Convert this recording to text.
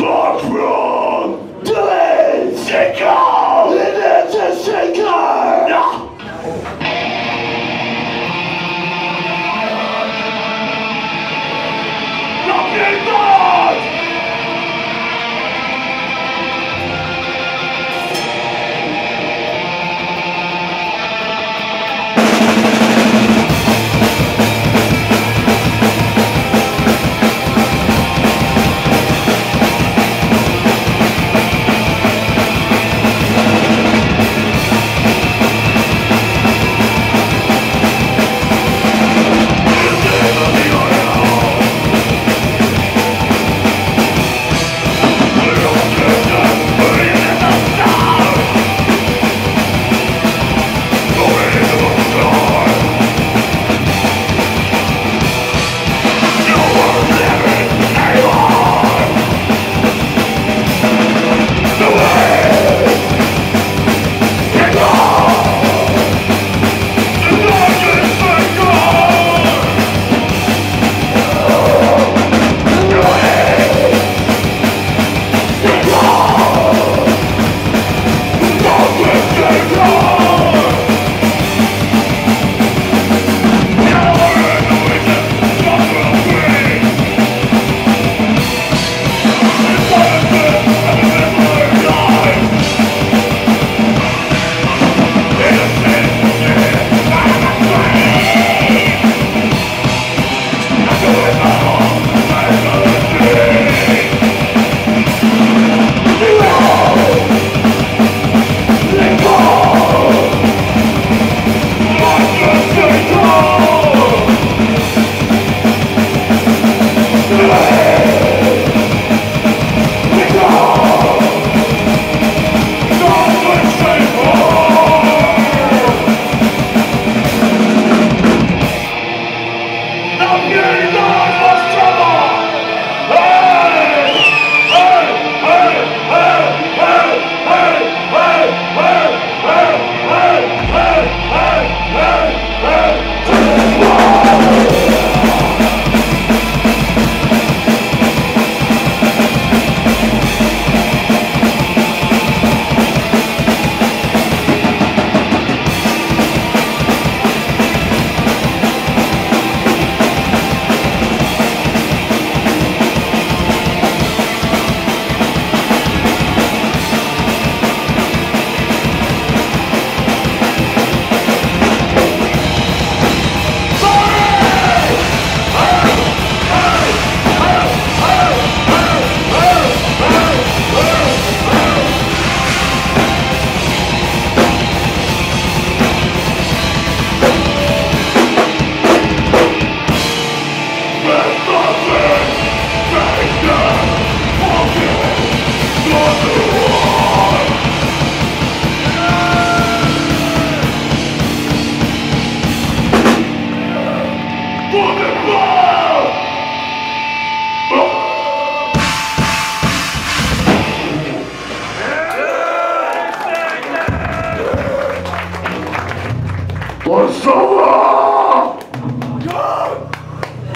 Backroom! Delete! Sicko! It is a! Jesus 我っ、し。